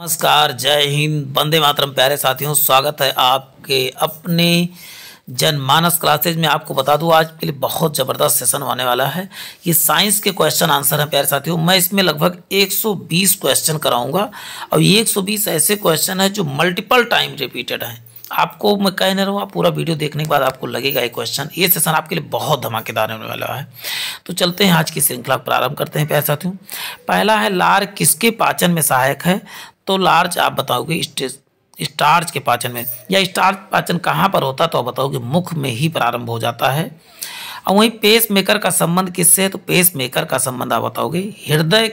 नमस्कार, जय हिंद। वंदे मातरम, प्यारे साथियों, स्वागत है आपके अपने जनमानस क्लासेज में। आपको बता दूँ, आज के लिए बहुत ज़बरदस्त सेशन होने वाला है। ये साइंस के क्वेश्चन आंसर हैं, प्यारे साथियों। मैं इसमें लगभग 120 क्वेश्चन कराऊँगा। और ये 120 ऐसे क्वेश्चन हैं जो मल्टीपल टाइम रिपीटेड हैं। आपको, मैं कह नहीं रहा हूँ पूरा वीडियो देखने के बाद आपको लगेगा ये क्वेश्चन ये सेशन आपके लिए बहुत धमाकेदार होने वाला है। तो चलते हैं, आज की श्रृंखला प्रारंभ करते हैं, प्यारे साथियों। पहला है, लार किसके पाचन में सहायक है? तो लार्ज आप बताओगे स्टार्च के पाचन में। या स्टार्च पाचन कहाँ पर होता तो आप बताओगे मुख में ही प्रारंभ हो जाता है। और वहीं पेस मेकर का संबंध किससे है? तो पेस मेकर का संबंध आप बताओगे। हृदय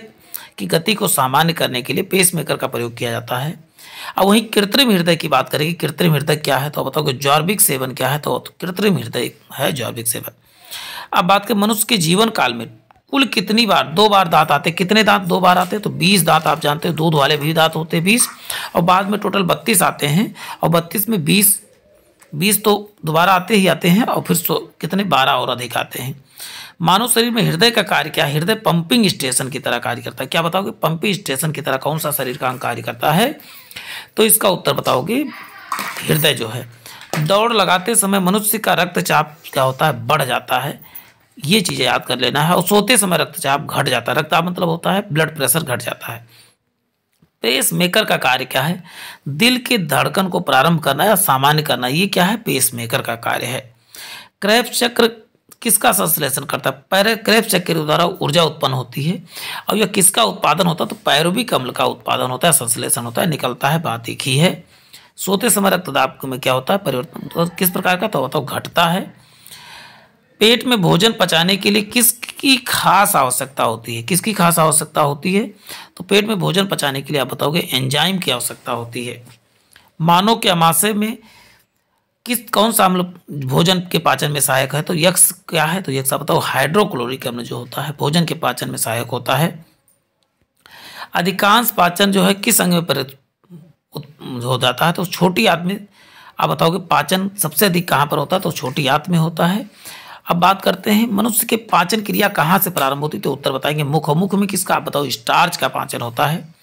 की गति को सामान्य करने के लिए पेस मेकर का प्रयोग किया जाता है। और वहीं कृत्रिम हृदय की बात करेंगे, कृत्रिम हृदय क्या है? तो बताओगे जौर्बिक सेवन क्या है? तो कृत्रिम हृदय है जौर्बिक सेवन। अब बात करें मनुष्य के जीवन काल में कुल कितनी बार? दो बार दांत आते। कितने दांत? दो बार आते तो बीस दांत आप जानते हो। दूध वाले भी दांत होते हैं, बीस। और बाद में टोटल बत्तीस आते हैं। और बत्तीस में बीस बीस तो दोबारा आते ही आते हैं, और फिर सो, कितने? बारह और अधिक आते हैं। मानव शरीर में हृदय का कार्य क्या हृदय पंपिंग स्टेशन की तरह कार्य करता है। क्या बताओगे? पंपिंग स्टेशन की तरह कौन सा शरीर का अंग कार्य करता है? तो इसका उत्तर बताओगे। हृदय जो है। दौड़ लगाते समय मनुष्य का रक्तचाप क्या होता है? बढ़ जाता है। ये चीज़ें याद कर लेना है और सोते समय रक्तचाप घट जाता है रक्तचाप मतलब होता है ब्लड प्रेशर घट जाता है। पेस मेकर का कार्य क्या है? दिल के धड़कन को प्रारंभ करना या सामान्य करना, ये क्या है? पेस मेकर का कार्य है। क्रैप चक्र किसका संश्लेषण करता है? पैर, क्रैप चक्र के द्वारा ऊर्जा उत्पन्न होती है। और यह किसका उत्पादन होता है? तो पैरोबिक अम्ल का उत्पादन होता है, संश्लेषण होता है, निकलता है, बात एक ही है। सोते समय रक्तदाब में क्या होता है? परिवर्तन किस प्रकार का? तो बताओ घटता है। पेट में भोजन पचाने के लिए किसकी खास आवश्यकता होती है? किसकी खास आवश्यकता होती है? तो पेट में भोजन पचाने के लिए आप बताओगे, एंजाइम की आवश्यकता होती है। मानव के अमाशय में किस, कौन सा अम्ल भोजन के पाचन में सहायक है? तो यक्ष क्या है? तो यक्स आप बताओ हाइड्रोक्लोरिक अम्ल जो होता है, भोजन के पाचन में सहायक होता है। अधिकांश पाचन जो है किस अंग में पर हो जाता है? तो छोटी आंत में आप बताओगे पाचन सबसे अधिक कहाँ पर होता है? तो छोटी आंत में होता है। अब बात करते हैं, मनुष्य के पाचन क्रिया कहाँ से प्रारंभ होती है? तो उत्तर बताएँगे मुख मुख में किसका, आप बताओ, स्टार्च का पाचन होता है।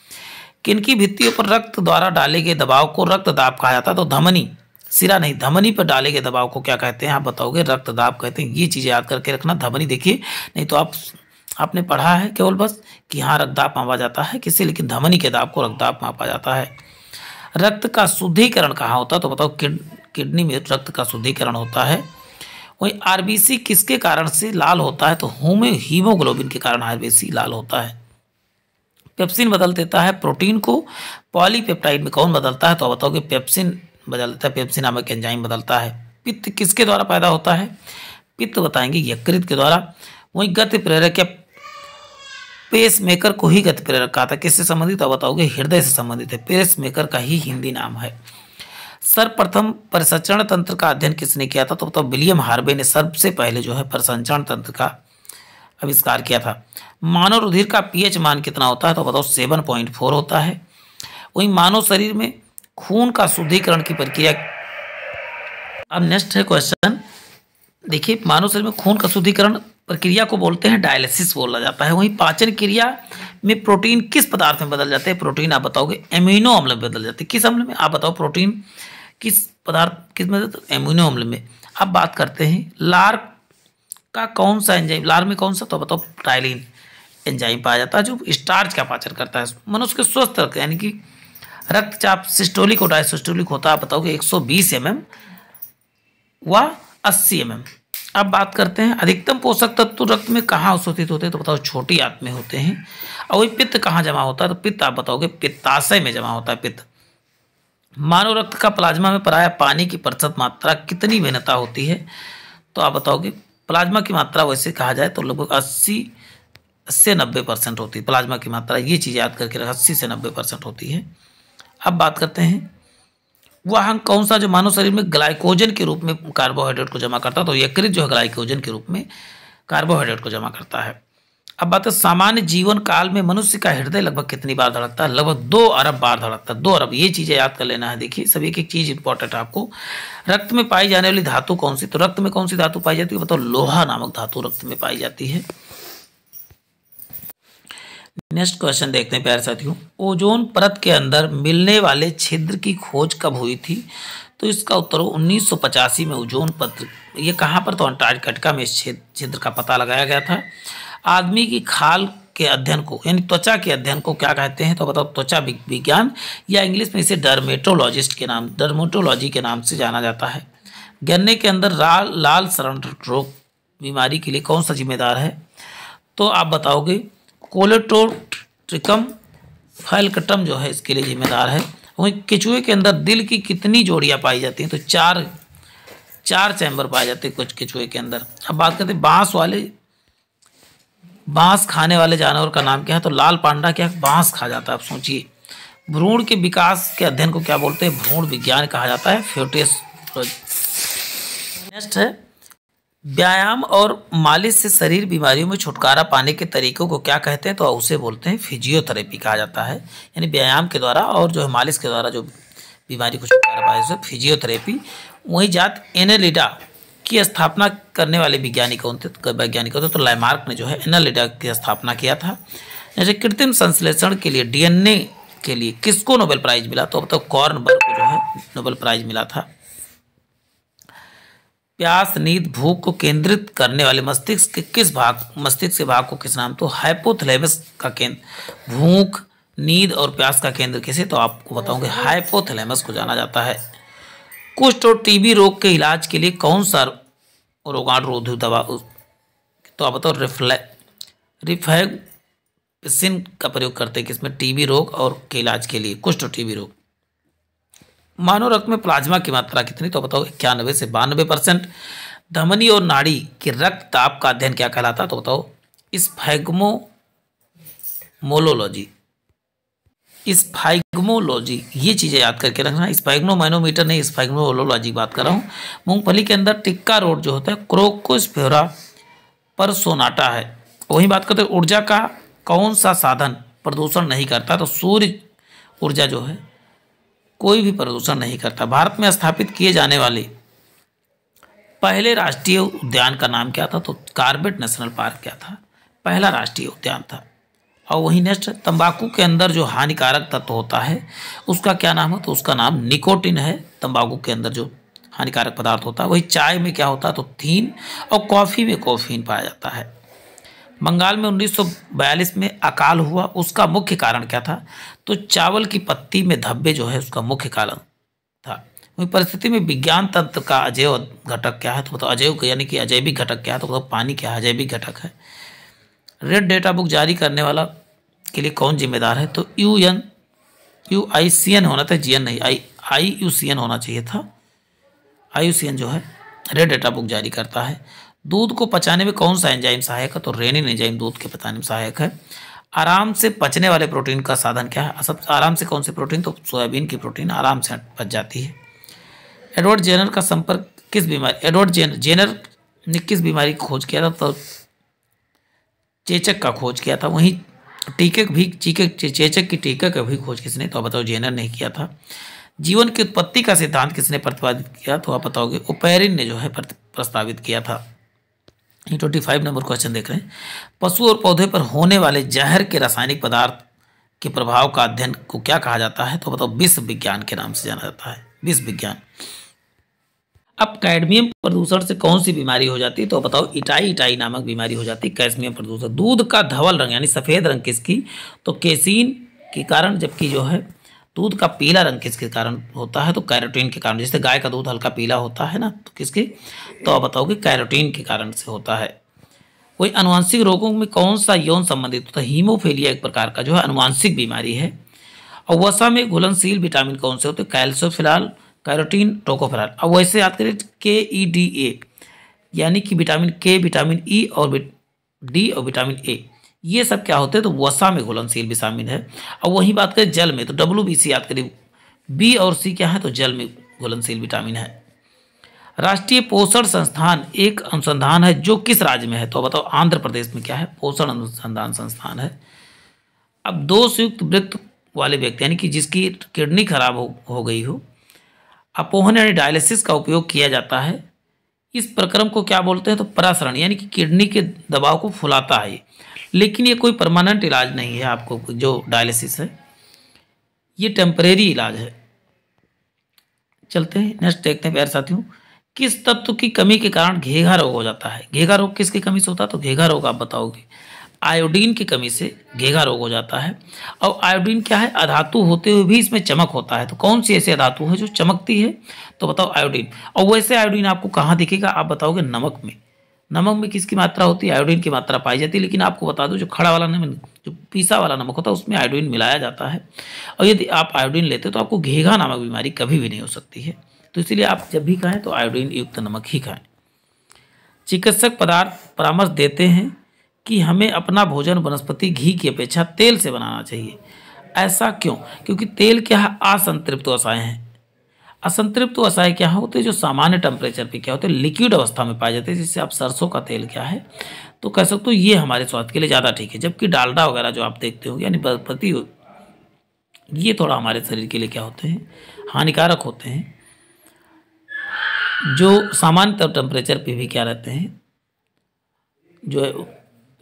किनकी भित्तियों पर रक्त द्वारा डाले गए दबाव को रक्त दाब कहा जाता है? तो धमनी, सिरा नहीं, धमनी पर डाले गए दबाव को क्या कहते हैं? आप बताओगे रक्त दाब कहते हैं। ये चीज़ें याद करके रखना, धमनी देखिए, नहीं तो आप, आपने पढ़ा है केवल बस कि हाँ रक्तदाब मापा जाता है किसी लेकिन धमनी के दाब को रक्तदाब मापा जाता है। रक्त का शुद्धिकरण कहाँ होता है? तो बताओ, किड, किडनी में रक्त का शुद्धिकरण होता है। वही आरबीसी किसके कारण से लाल होता है? तो होमे हीमोग्लोबिन के कारण आरबीसी लाल होता है। पेप्सिन बदल देता है प्रोटीन को। पॉलीपेप्टाइड में कौन बदलता है? तो बताओगे पेप्सिन बदल देता है, पेप्सिन नामक एंजाइम बदलता है। पित्त किसके द्वारा पैदा होता है? पित्त बताएँगे यकृत के द्वारा। वही गति प्रेरक या पेस मेकर को ही गति प्रेरक कहा था। किससे संबंधित? तो बताओगे हृदय से संबंधित है। पेस मेकर का ही हिंदी नाम है। सर्वप्रथम परिसंचरण तंत्र का अध्ययन किसने किया था? तो बताओ, विलियम हार्वे ने सबसे पहले जो है परिसंचरण तंत्र का आविष्कार किया था। मानव रुधिर का पीएच मान कितना होता है? तो बताओ, सेवन पॉइंट फोर होता है। वही मानव शरीर में खून का शुद्धिकरण की प्रक्रिया अब नेक्स्ट है क्वेश्चन। देखिए, मानव शरीर में खून का शुद्धिकरण प्रक्रिया को बोलते हैं डायलिसिस बोला जाता है। वहीं पाचन क्रिया में प्रोटीन किस पदार्थ में बदल जाते हैं? प्रोटीन आप बताओगे, एमिनो अम्ल में बदल जाते हैं। किस अम्ल में? आप बताओ, प्रोटीन किस पदार्थ, किसमें तो एम्यूनो अम्ल में। अब बात करते हैं, लार का कौन सा एंजाइम लार में कौन सा? तो बताओ, टाइलिन एंजाइम पाया जाता है, जो स्टार्च का पाचन करता है। मनुष्य के स्वस्थ रक्त यानी कि रक्तचाप सिस्टोलिक और डायसिस्टोलिक होता है। बताओगे 120 बीस एम एम व अस्सी एम एम अब बात करते हैं, अधिकतम पोषक तत्व रक्त में कहाँ अवशोषित होते हैं? तो बताओ, छोटी आंत में होते हैं। और वही पित्त कहाँ जमा होता है? तो पित्त आप बताओगे, पित्ताशय में जमा होता है पित्त। मानव रक्त का प्लाज्मा में पराया पानी की प्रतिशत मात्रा कितनी भिन्नता होती है? तो आप बताओगे, प्लाज्मा की मात्रा वैसे कहा जाए तो लगभग अस्सी से नब्बे परसेंट होती है। प्लाज्मा की मात्रा, ये चीज़ याद करके रख, अस्सी से नब्बे परसेंट होती है। अब बात करते हैं, वह अंग कौन सा जो मानव शरीर में ग्लाइकोजन के रूप में कार्बोहाइड्रेट को जमा करता है? तो यकृत जो है ग्लाइकोजन के रूप में कार्बोहाइड्रेट को जमा करता है। अब बात है, सामान्य जीवन काल में मनुष्य का हृदय लगभग कितनी बार धड़कता है? लगभग दो अरब बार धड़कता है। दो अरब, ये चीज़ें याद कर लेना है। देखिए सभी एक एक चीज़ इंपॉर्टेंट है आपको। रक्त में पाई जाने वाली धातु कौन सी? तो रक्त में कौन सी धातु पाई जाती है? बताओ, लोहा नामक धातु रक्त में पाई जाती है। नेक्स्ट क्वेश्चन देखते हैं, प्यारे साथियों। ओजोन परत के अंदर मिलने वाले छिद्र की खोज कब हुई थी? तो इसका उत्तर उन्नीस सौ पचासी में ओजोन पत्र ये कहाँ पर? तो अंटार्कटिका में इस छिद्र का पता लगाया गया था। आदमी की खाल के अध्ययन को, यानी त्वचा के अध्ययन को क्या कहते हैं? तो बताओ, त्वचा विज्ञान, या इंग्लिश में इसे डर्मेटोलॉजिस्ट के नाम, डर्मेटोलॉजी के नाम से जाना जाता है। गन्ने के अंदर लाल लाल शरण रोग बीमारी के लिए कौन सा जिम्मेदार है? तो आप बताओगे, कोलेटोट्रिकम, फैलकटम जो है, इसके लिए जिम्मेदार है। वहीं केचुए के अंदर दिल की कितनी जोड़ियाँ पाई जाती हैं? तो चार चार चैम्बर पाए जाते हैं कुछ केचुए के अंदर। अब बात करते हैं, बाँस वाले बाँस खाने वाले जानवर का नाम क्या है? तो लाल पांडा क्या बाँस खा जाता है। आप सोचिए। भ्रूण के विकास के अध्ययन को क्या बोलते हैं? भ्रूण विज्ञान कहा जाता है। फ्यूटेस नेक्स्ट है। व्यायाम और मालिश से शरीर बीमारियों में छुटकारा पाने के तरीकों को क्या कहते हैं? तो उसे बोलते हैं फिजियोथेरेपी कहा जाता है। यानी व्यायाम के द्वारा और जो है मालिश के द्वारा जो बीमारी को छुटकारा पाए, उसे फिजियोथेरेपी। वहीं जात एनेलिडा की स्थापना करने वाले वैज्ञानिक थे वैज्ञानिक थे तो लैमार्क ने जो है एनालिडा की स्थापना किया था। जैसे कृत्रिम संश्लेषण के लिए, डीएनए के लिए किसको नोबेल प्राइज मिला? तो अब तक कॉर्नबर्ग को जो है नोबेल प्राइज मिला था। प्यास, नींद, भूख को केंद्रित करने वाले मस्तिष्क के किस भाग, मस्तिष्क के भाग को किस नाम? तो हाइपोथैलेमस का केंद्र। भूख, नींद और प्यास का केंद्र किसे? तो आपको बताऊँगे हाइपोथैलेमस को जाना जाता है। कुष्ठ और टीबी रोग के इलाज के लिए कौन सा रोगाणुरोधी दवा तो आप बताओ रिफ्लै रिफैगसिन का प्रयोग करते हैं किसमें टीबी रोग और के इलाज के लिए, कुष्ठ टीबी रोग। मानव रक्त में प्लाज्मा की मात्रा कितनी? तो बताओ इक्यानवे से बानवे परसेंट। धमनी और नाड़ी के रक्त ताप का अध्ययन क्या कहलाता तो बताओ फैगमो मोलोलॉजी। फाइगमोलॉजी, ये चीज़ें याद करके रखना फैगनो मैनोमीटर नहीं फैगमोलॉजी बात कर रहा हूँ। मूंगफली के अंदर टिक्का रोड जो होता है, क्रोकोस्फेरा पर सोनाटा है। वही बात करते ऊर्जा का कौन सा साधन प्रदूषण नहीं करता? तो सूर्य ऊर्जा जो है, कोई भी प्रदूषण नहीं करता। भारत में स्थापित किए जाने वाले पहले राष्ट्रीय उद्यान का नाम क्या था? तो कार्बेट नेशनल पार्क क्या था? पहला राष्ट्रीय उद्यान था। और वहीं नेक्स्ट, तंबाकू के अंदर जो हानिकारक तत्व होता है, उसका क्या नाम है? तो उसका नाम निकोटिन है। तंबाकू के अंदर जो हानिकारक पदार्थ होता है, वही चाय में क्या होता है? तो थीन और कॉफ़ी में कॉफीन पाया जाता है। बंगाल में 1942 में अकाल हुआ। उसका मुख्य कारण क्या था? तो चावल की पत्ती में धब्बे जो है, उसका मुख्य कारण था। वही परिस्थिति में विज्ञान तंत्र का अजैव घटक क्या है? तो मतलब अजय यानी कि अजैविक घटक क्या है? तो मतलब पानी क्या है? अजैविक घटक है। रेड डेटा बुक जारी करने वाला के लिए कौन जिम्मेदार है? तो U N, U I C N होना था, जी एन नहीं, आई आई यू सी एन होना चाहिए था। आई यू सी एन जो है, रेड डेटा बुक जारी करता है। दूध को पचाने में कौन सा एंजाइम सहायक है? तो रेनिन एंजाइम दूध के पचाने में सहायक है। आराम से पचने वाले प्रोटीन का साधन क्या है? सब, आराम से कौन से प्रोटीन? तो सोयाबीन की प्रोटीन आराम से पच जाती है। एडवर्ड जेनर का संपर्क किस बीमारी, एडवर्ड जेनर जेनर ने किस बीमारी की खोज किया था? तो चेचक का खोज किया था। वहीं टीके भी चीके, चेचक की टीके का भी खोज किसने तो आप बताओ, जेनर ने किया था। जीवन की उत्पत्ति का सिद्धांत किसने प्रतिपादित किया तो आप बताओगे, ओपेरिन ने जो है प्रस्तावित किया था। ट्वेंटी फाइव नंबर क्वेश्चन देख रहे हैं। पशु और पौधे पर होने वाले जहर के रासायनिक पदार्थ के प्रभाव का अध्ययन को क्या कहा जाता है तो बताओ, विश्व विज्ञान के नाम से जाना जाता है। विश्व विज्ञान। अब कैडमियम प्रदूषण से कौन सी बीमारी हो जाती है? तो बताओ, इटाई इटाई नामक बीमारी हो जाती है, कैडमियम प्रदूषण। दूध का धवल रंग, यानी सफ़ेद रंग किसकी? तो केसिन के कारण, जबकि जो है, दूध का पीला रंग किसके कारण होता है? तो कैरोटीन के कारण जैसे गाय का दूध हल्का पीला होता है ना तो किसके? तो आप बताओगे, कैरोटीन के कारण से होता है। कोई अनुवांशिक रोगों में कौन सा यौन संबंधित होता है? हीमोफेलिया एक प्रकार का जो है अनुवांशिक बीमारी है। और वसा में घुलनशील विटामिन कौन से होते हैं? कैल्सियोफिलाल कैरोटीन टोकोफिलाल अब वैसे याद करें के ई डी ए यानी कि vitamin K vitamin E e और डी और विटामिन ए ये सब क्या होते हैं? तो वसा में घुलनशील विटामिन है। और वही बात करें जल में तो डब्ल्यू बी सी याद करिए बी और सी क्या है? तो जल में घुलनशील विटामिन है। राष्ट्रीय पोषण संस्थान एक अनुसंधान है जो किस राज्य में है? तो बताओ आंध्र प्रदेश में क्या है? पोषण अनुसंधान संस्थान है। अब दो संयुक्त वृत्त वाले व्यक्ति यानी कि जिसकी किडनी खराब हो, हो गई हो अपोहन यानी डायलिसिस का उपयोग किया जाता है। इस प्रक्रम को क्या बोलते हैं? तो परासरण यानी कि किडनी के दबाव को फुलाता है। लेकिन ये कोई परमानेंट इलाज नहीं है आपको, जो डायलिसिस है। ये टेम्परेरी इलाज है। चलते हैं नेक्स्ट देखते हैं प्यार साथियों, किस तत्व की कमी के कारण घेघा रोग हो जाता है। घेघा रोग किसकी कमी से होता है? तो घेघा रोग आप बताओगे। आयोडीन की कमी से घेघा रोग हो जाता है। और आयोडीन क्या है? अधातु होते हुए भी इसमें चमक होता है। तो कौन सी ऐसी अधातु है जो चमकती है? तो बताओ आयोडीन। और वैसे आयोडीन आपको कहाँ दिखेगा? आप बताओगे नमक में। नमक में किसकी मात्रा होती है? आयोडीन की मात्रा पाई जाती है। लेकिन आपको बता दो, जो खड़ा वाला नमक, जो पीसा वाला नमक होता है, उसमें आयोडीन मिलाया जाता है। और यदि आप आयोडीन लेते हो तो आपको घेघा नामक बीमारी कभी भी नहीं हो सकती है। तो इसलिए आप जब भी खाएँ तो आयोडीन युक्त नमक ही खाएँ। चिकित्सक पदार्थ परामर्श देते हैं। कि हमें अपना भोजन वनस्पति घी की अपेक्षा तेल से बनाना चाहिए। ऐसा क्यों? क्योंकि तेल क्या है? असंतृप्त वसाएँ हैं। असंतृप्त वसाएँ क्या होते हैं? जो सामान्य टेम्परेचर पे क्या होते हैं? लिक्विड अवस्था में पाए जाते हैं, जिससे आप सरसों का तेल क्या है? तो कह सकते हो ये हमारे स्वास्थ्य के लिए ज़्यादा ठीक है, जबकि डालडा वगैरह जो आप देखते हो, यानी प्रति ये थोड़ा हमारे शरीर के लिए क्या होते हैं? हानिकारक होते हैं। जो सामान्य टेम्परेचर पे भी क्या रहते हैं? जो है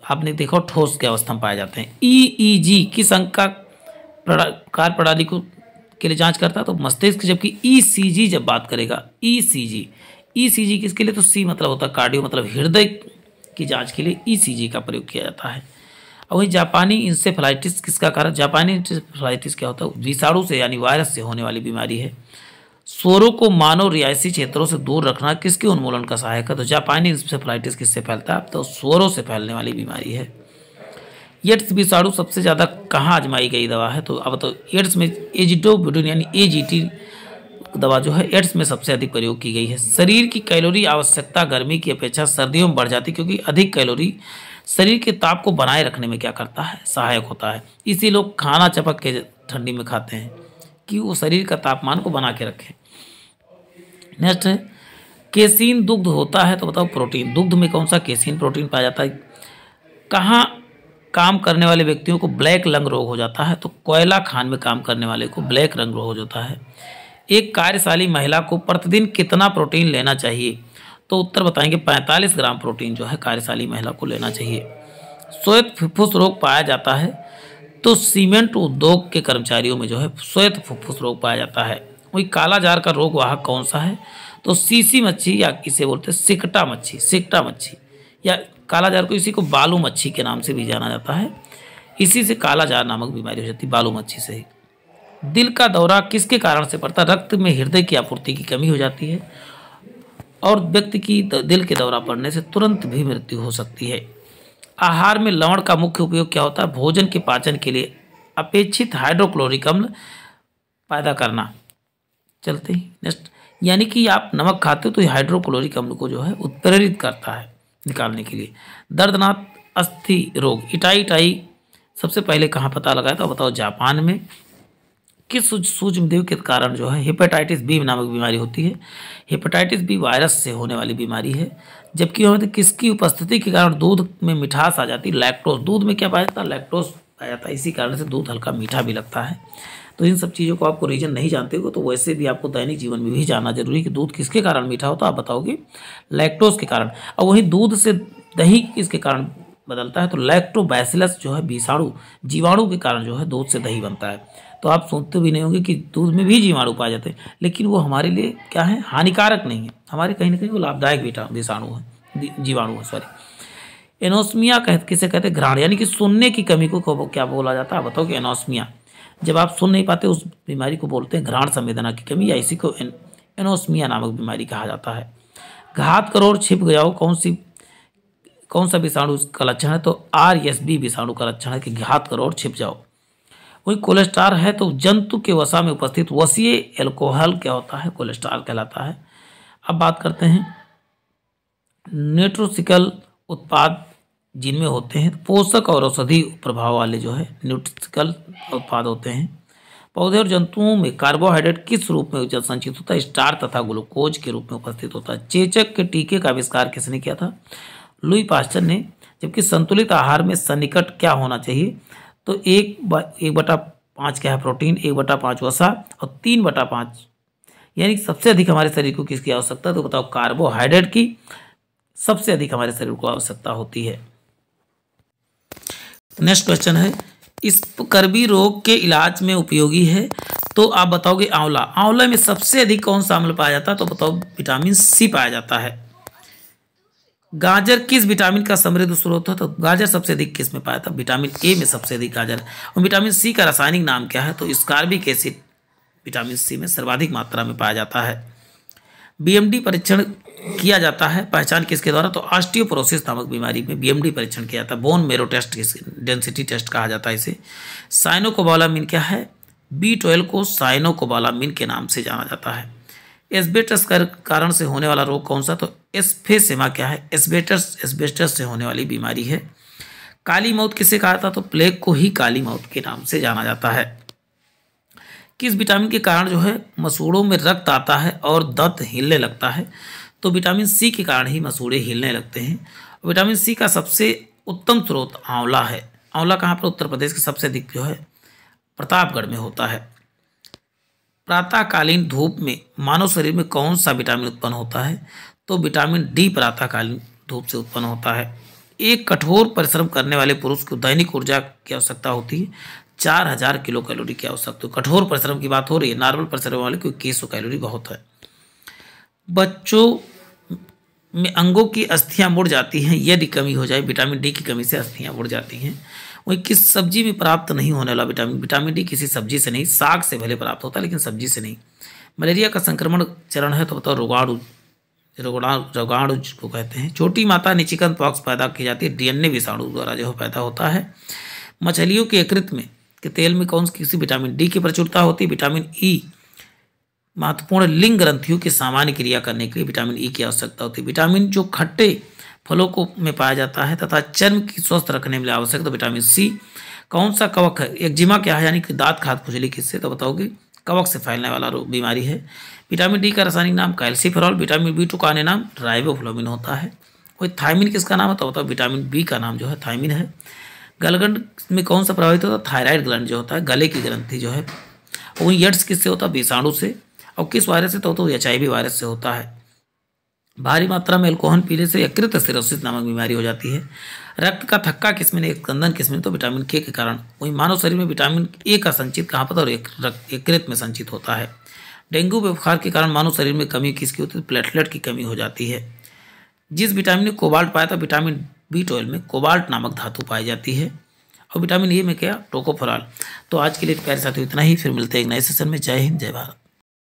आपने देखा ठोस के अवस्था में पाए जाते हैं। ई ई जी किस अंक का कार्य प्रणाली को, के लिए जाँच करता है तो मस्तिष्क जबकि ई सी जी जब बात करेगा ई सी जी ई सी जी किसके लिए? तो सी मतलब होता है कार्डियो मतलब हृदय की जाँच के लिए ई सी जी का प्रयोग किया जाता है। और वही जापानी इंसेफलाइटिस किसका कारण? जापानी इंसेफलाइटिस क्या होता है? विषाणु से यानी वायरस से होने वाली बीमारी है। स्वरों को मानव रियायती क्षेत्रों से दूर रखना किसके उन्मूलन का सहायक है? तो जापानी इंसेफलाइटिस किससे फैलता है? तो स्वरों से फैलने वाली बीमारी है। एड्स विषाणु सबसे ज़्यादा कहाँ आजमाई गई दवा है? तो अब तो एड्स में एजिडोब्यूटिन यानी एजीटी दवा जो है, एड्स में सबसे अधिक प्रयोग की गई है। शरीर की कैलोरी आवश्यकता गर्मी की अपेक्षा सर्दियों में बढ़ जाती क्योंकि अधिक कैलोरी शरीर के ताप को बनाए रखने में क्या करता है? सहायक होता है। इसी लोग खाना चपक के ठंडी में खाते हैं। कि वो शरीर का तापमान को बना के रखें। नेक्स्ट है केसीन दुग्ध होता है तो बताओ प्रोटीन दुग्ध में कौन सा केसीन प्रोटीन पाया जाता है? कहाँ काम करने वाले व्यक्तियों को ब्लैक लंग रोग हो जाता है तो कोयला खान में काम करने वाले को ब्लैक रंग रोग हो जाता है। एक कार्यशाली महिला को प्रतिदिन कितना प्रोटीन लेना चाहिए? तो उत्तर बताएँगे 45 ग्राम प्रोटीन जो है कार्यशाली महिला को लेना चाहिए। श्वेत फुफ्फुस रोग पाया जाता है तो सीमेंट उद्योग के कर्मचारियों में जो है श्वेत फुफ्फुस रोग पाया जाता है। वही काला जार का रोग वाहक कौन सा है? तो सीसी मच्छी या किसे बोलते हैं सिकटा मच्छी सिकटा मच्छी। या काला जार को इसी को बालू मच्छी के नाम से भी जाना जाता है। इसी से काला जार नामक बीमारी हो जाती है बालू मच्छी से दिल का दौरा किसके कारण से पड़ता है? रक्त में हृदय की आपूर्ति की कमी हो जाती है। और व्यक्ति की दिल के दौरा पड़ने से तुरंत भी मृत्यु हो सकती है। आहार में लवण का मुख्य उपयोग क्या होता है? भोजन के पाचन के लिए अपेक्षित हाइड्रोक्लोरिक अम्ल पैदा करना। चलते ही नेक्स्ट यानी कि आप नमक खाते हो तो हाइड्रोक्लोरिक अम्ल को जो है उत्प्रेरित करता है निकालने के लिए। दर्दनाथ अस्थि रोग इटाई इटाई सबसे पहले कहाँ पता लगाया था? बताओ जापान में। किस सूक्ष्मदेव के कारण जो है हेपेटाइटिस बी नामक बीमारी होती है। हेपेटाइटिस बी वायरस से होने वाली बीमारी है, जबकि हमें किसकी उपस्थिति के कारण दूध में मिठास आ जाती है लैक्टोज दूध में क्या पाया जाता है लैक्टोज पाया जाता है। इसी कारण से दूध हल्का मीठा भी लगता है। तो इन सब चीज़ों को आपको रीजन नहीं जानते हो तो वैसे भी आपको दैनिक जीवन में भी जानना ज़रूरी है कि दूध किसके कारण मीठा होता है। आप बताओगे लैक्टोज के कारण। और वहीं दूध से दही किसके कारण बदलता है तो लैक्टोबैसिलस जो है विषाणु जीवाणु के कारण जो है, दूध से दही बनता है। तो आप सोचते भी नहीं होंगे कि दूध में भी जीवाणु पाए जाते हैं। लेकिन वो हमारे लिए क्या है? हानिकारक नहीं है। हमारे कहीं ना कहीं वो लाभदायक विषाणु है जीवाणु है सॉरी एनोस्मिया कह किसे कहते हैं? घ्राण। यानी कि सुनने की कमी को क्या बोला जाता है? बताओ कि एनोस्मिया। जब आप सुन नहीं पाते उस बीमारी को बोलते हैं घ्राण संवेदना की कमी या इसी को एन, एनोस्मिया नामक बीमारी कहा जाता है। घात करोड़ छिप गया कौन सी कौन सा विषाणु का लक्षण है? तो आर एस बी विषाणु का लक्षण है कि घात करोड़ छिप जाओ। वही कोलेस्ट्रॉल है तो जंतु के वसा में उपस्थित वसीय एल्कोहल क्या होता है? कोलेस्ट्रॉल कहलाता है। अब बात करते हैं। न्यूट्रोसिकल उत्पाद जिनमें होते हैं, पोषक और औषधि प्रभाव वाले जो है न्यूट्रिकल उत्पाद होते हैं। पौधे और जंतुओं में कार्बोहाइड्रेट किस रूप में संचित होता है? स्टार तथा ग्लूकोज के रूप में उपस्थित होता है। चेचक के टीके का आविष्कार किसने किया था? लुई पास्टर ने, जबकि संतुलित आहार में सन्निकट क्या होना चाहिए? तो एक एक बटा पाँच क्या है? प्रोटीन, एक बटा पाँच वसा और तीन बटा पाँच। यानी सबसे अधिक हमारे शरीर को किसकी आवश्यकता? तो बताओ कार्बोहाइड्रेट की सबसे अधिक हमारे शरीर को आवश्यकता होती है। नेक्स्ट क्वेश्चन है इस कर्बी रोग के इलाज में उपयोगी है? तो आप बताओगे आंवला। आंवला में सबसे अधिक कौन सा अम्ल पाया जाता है? तो बताओ विटामिन सी पाया जाता है। गाजर किस विटामिन का समृद्ध स्रोत है? तो गाजर सबसे अधिक किसमें पाया था? विटामिन ए में सबसे अधिक गाजर। और विटामिन सी का रासायनिक नाम क्या है? तो स्कार्बिक एसिड विटामिन सी में सर्वाधिक मात्रा में पाया जाता है। बीएमडी परीक्षण किया जाता है पहचान किसके द्वारा? तो ऑस्टियोपोरोसिस नामक बीमारी में बीएमडी परीक्षण किया जाता है। Bone marrow test density test कहा जाता है इसे? साइनोकोबालामिन क्या है? बी ट्वेल्व को साइनोकोबालामिन के नाम से जाना जाता है। एस्बेटस कर कारण से होने वाला रोग कौन सा? तो एस्फेसेमा क्या है? एस्बेटस एस्बेस्टस से होने वाली बीमारी है। काली मौत किसे कहा था तो प्लेग को ही काली मौत के नाम से जाना जाता है। किस विटामिन के कारण जो है, मसूड़ों में रक्त आता है और दंत हिलने लगता है? तो विटामिन सी के कारण ही मसूड़े हिलने लगते हैं। विटामिन सी का सबसे उत्तम स्रोत आंवला है। आंवला कहाँ पर? उत्तर प्रदेश के सबसे अधिक जो है प्रतापगढ़ में होता है। प्रातःकालीन धूप में मानव शरीर में कौन सा विटामिन उत्पन्न होता है? तो विटामिन डी प्रातःकालीन धूप से उत्पन्न होता है। एक कठोर परिश्रम करने वाले पुरुष को दैनिक ऊर्जा की आवश्यकता होती है। चार हज़ार किलो कैलोरी की आवश्यकता। है कठोर परिश्रम की बात हो रही है, नॉर्मल परिश्रम वाले क्योंकि सौ कैलोरी बहुत है। बच्चों में अंगों की अस्थियाँ मुड़ जाती हैं, यदि कमी हो जाए, विटामिन डी की कमी से अस्थियाँ मुड़ जाती हैं। वही किस सब्ज़ी में प्राप्त नहीं होने वाला, विटामिन विटामिन डी किसी सब्ज़ी से नहीं, साग से भले प्राप्त होता है, लेकिन सब्ज़ी से नहीं। मलेरिया का संक्रमण चरण है तो बताओ रोगाणु रोगाणु रोगाणु को कहते हैं। छोटी माता में चिकन पॉक्स पैदा की जाती है, डीएनए विषाणु द्वारा जो पैदा होता है। मछलियों के यकृत में के तेल में कौन किसी विटामिन डी की प्रचुरता होती है, विटामिन ई, महत्वपूर्ण लिंग ग्रंथियों की सामान्य क्रिया करने के लिए विटामिन ई की आवश्यकता होती है। विटामिन जो खट्टे फलों को में पाया जाता है तथा चर्म की स्वस्थ रखने में आवश्यक तो विटामिन सी। कौन सा कवक है? एक्जिमा क्या है? यानी कि दांत खाद खुजली किससे? तो बताओगे। कवक से फैलने वाला रोग बीमारी है। विटामिन डी का रासायनिक नाम कैल्सीफेरॉल विटामिन बी टू का अन्य नाम राइबोफ्लोमिन होता है। कोई थायमिन किसका नाम है? तो बताओ विटामिन बी का नाम जो है थायमिन है। गलगंड में कौन सा प्रभावित होता है? थायराइड ग्लैंड जो होता है गले की ग्रंथि जो है। वो यड्स किससे होता है? विषाणु से। और किस वायरस से? तो, तो एच वायरस से होता है। भारी मात्रा में एल्कोहल पीने से यकृत सिरोसिस नामक बीमारी हो जाती है। रक्त का थक्का किस्म ने स्कंदन किस्म तो विटामिन के के कारण। वहीं मानव शरीर में विटामिन ए का संचित कहाँ पर और यकृत में संचित होता है। डेंगू बुखार के कारण मानव शरीर में कमी किसकी होती है प्लेटलेट की कमी हो जाती है। जिस विटामिन ने कोबाल्ट पाया था, विटामिन बी ट्वेल्व में कोबाल्ट नामक धातु पाई जाती है। और विटामिन ए में क्या, टोकोफोराल। तो आज के लिए प्यारे साथियों, इतना ही, फिर मिलते हैं एक नए सेशन में। जय हिंद, जय भारत।